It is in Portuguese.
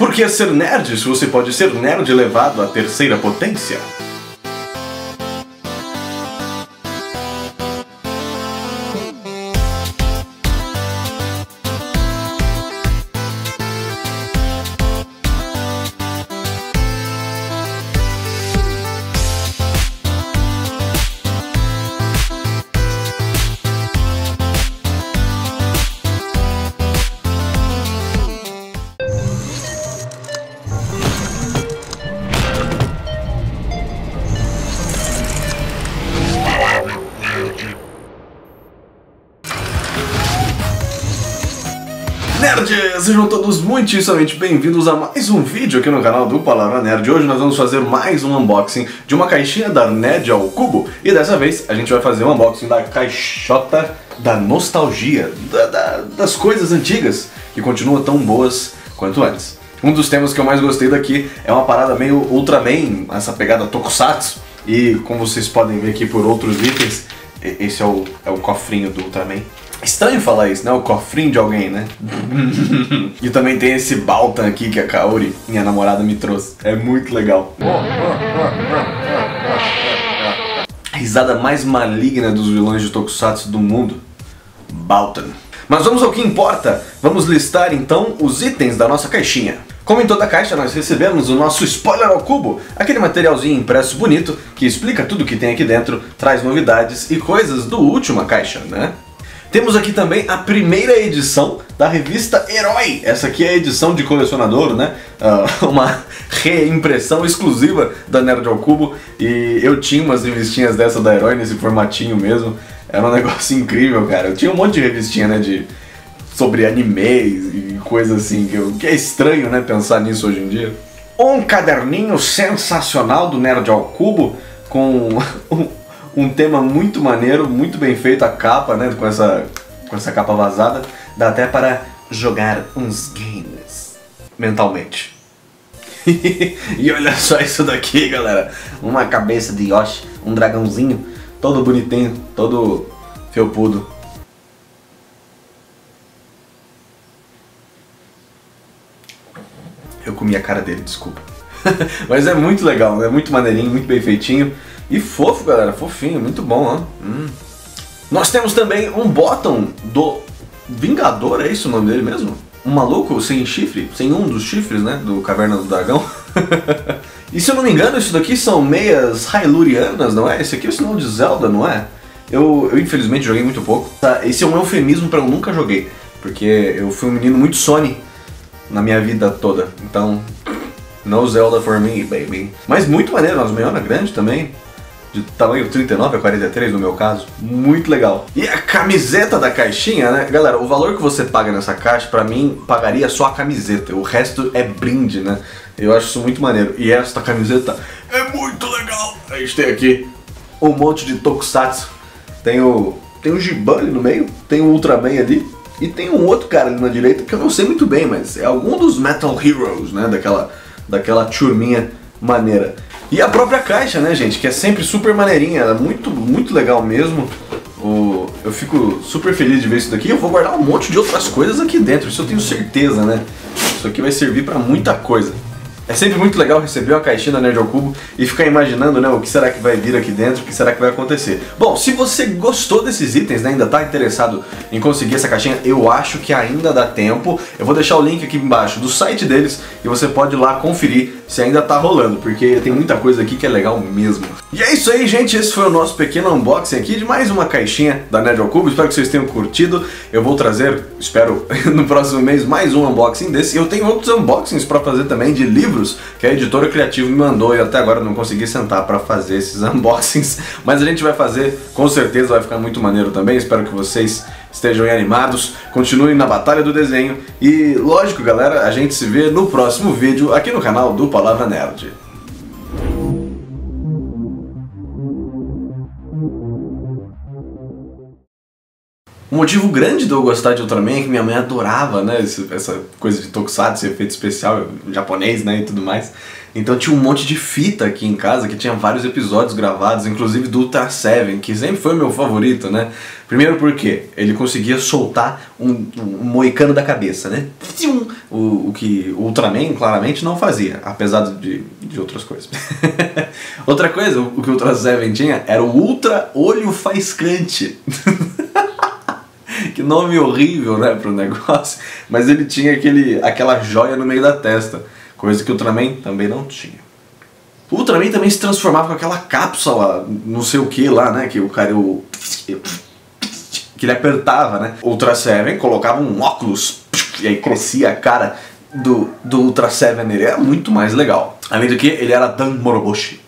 Por que ser nerd você pode ser nerd elevado à terceira potência? Nerds! Sejam todos muitíssimamente bem-vindos a mais um vídeo aqui no canal do Palavra Nerd. Hoje nós vamos fazer mais um unboxing de uma caixinha da Nerd ao Cubo. E dessa vez a gente vai fazer um unboxing da caixota da nostalgia, da, da, das coisas antigas, que continuam tão boas quanto antes. Um dos temas que eu mais gostei daqui é uma parada meio Ultraman, essa pegada Tokusatsu. E como vocês podem ver aqui por outros itens, esse é o, é o cofrinho do Ultraman. Estranho falar isso, né? O cofrinho de alguém, né? e também tem esse Baltan aqui que a Kaori, minha namorada, me trouxe. É muito legal. A risada mais maligna dos vilões de Tokusatsu do mundo. Baltan. Mas vamos ao que importa. Vamos listar então os itens da nossa caixinha. Como em toda caixa, nós recebemos o nosso spoiler ao cubo, aquele materialzinho impresso bonito que explica tudo que tem aqui dentro, traz novidades e coisas do última caixa, né? Temos aqui também a primeira edição da revista Herói. Essa aqui é a edição de colecionador, né? Uh, uma reimpressão exclusiva da Nerd ao Cubo. E eu tinha umas revistinhas dessa da Herói nesse formatinho mesmo. Era um negócio incrível, cara. Eu tinha um monte de revistinha, né? De, sobre animes e coisas assim. Que, eu, que é estranho, né? Pensar nisso hoje em dia. Um caderninho sensacional do Nerd ao Cubo com um tema muito maneiro, muito bem feito, a capa, né, com essa, com essa capa vazada, dá até para jogar uns games mentalmente. e olha só isso daqui, galera, uma cabeça de Yoshi, um dragãozinho, todo bonitinho, todo felpudo. Eu comi a cara dele, desculpa. Mas é muito legal, é muito maneirinho, muito bem feitinho. E fofo, galera, fofinho, muito bom, ó. Hum. Nós temos também um bottom do Vingador, é isso o nome dele mesmo? Um maluco sem chifre, sem um dos chifres, né, do Caverna do Dragão. e se eu não me engano, isso daqui são meias Hyrule-ianas, não é? Esse aqui é o sinal de Zelda, não é? Eu, eu infelizmente joguei muito pouco. Tá, esse é um eufemismo para eu nunca joguei, porque eu fui um menino muito Sony na minha vida toda. Então, no Zelda for me, baby. Mas muito maneiro, umas meiona grande também de tamanho 39 a 43 no meu caso, muito legal. E a camiseta da caixinha, né? Galera, o valor que você paga nessa caixa, pra mim, pagaria só a camiseta. O resto é brinde, né? Eu acho isso muito maneiro. E esta camiseta é muito legal. A gente tem aqui um monte de tokusatsu. Tem o, tem o ali no meio, tem o Ultraman ali, e tem um outro cara ali na direita que eu não sei muito bem, mas é algum dos Metal Heroes, né? Daquela, daquela turminha maneira. E a própria caixa, né, gente, que é sempre super maneirinha, é muito, muito legal mesmo. O, eu fico super feliz de ver isso daqui. Eu vou guardar um monte de outras coisas aqui dentro, isso eu tenho certeza, né? Isso aqui vai servir para muita coisa. É sempre muito legal receber uma caixinha da Nerd ao Cubo e ficar imaginando, né, o que será que vai vir aqui dentro, o que será que vai acontecer. Bom, se você gostou desses itens, né, ainda está interessado em conseguir essa caixinha, eu acho que ainda dá tempo. Eu vou deixar o link aqui embaixo do site deles e você pode ir lá conferir se ainda tá rolando, porque tem muita coisa aqui que é legal mesmo. E é isso aí, gente, esse foi o nosso pequeno unboxing aqui de mais uma caixinha da Nerd ao Cubo. Espero que vocês tenham curtido. Eu vou trazer, espero, no próximo mês mais um unboxing desse. Eu tenho outros unboxings para fazer também de livros livros que a editora Criativa me mandou e até agora não consegui sentar para fazer esses unboxings, mas a gente vai fazer, com certeza vai ficar muito maneiro também. Espero que vocês estejam animados, continuem na batalha do desenho e, lógico, galera, a gente se vê no próximo vídeo aqui no canal do Palavra Nerd. Motivo grande de eu gostar de Ultraman é que minha mãe adorava, né? Essa coisa de tokusatsu, efeito especial japonês, né? E tudo mais. Então tinha um monte de fita aqui em casa que tinha vários episódios gravados, inclusive do Ultra Seven, que sempre foi meu favorito, né? Primeiro porque ele conseguia soltar um, um moicano da cabeça, né? O, o que o Ultraman claramente não fazia, apesar de, de outras coisas. Outra coisa, o que o Ultra Seven tinha era o Ultra Olho Faiscante. que nome horrível, né, pro negócio. Mas ele tinha aquele, aquela joia no meio da testa. Coisa que o Ultraman também não tinha. O Ultraman também se transformava com aquela cápsula, não sei o que lá, né? Que o cara. O, que ele apertava, né? Ultra Seven colocava um óculos e aí crescia a cara do, do Ultra Seven. Ele era muito mais legal. Além do que, ele era Dan Moroboshi.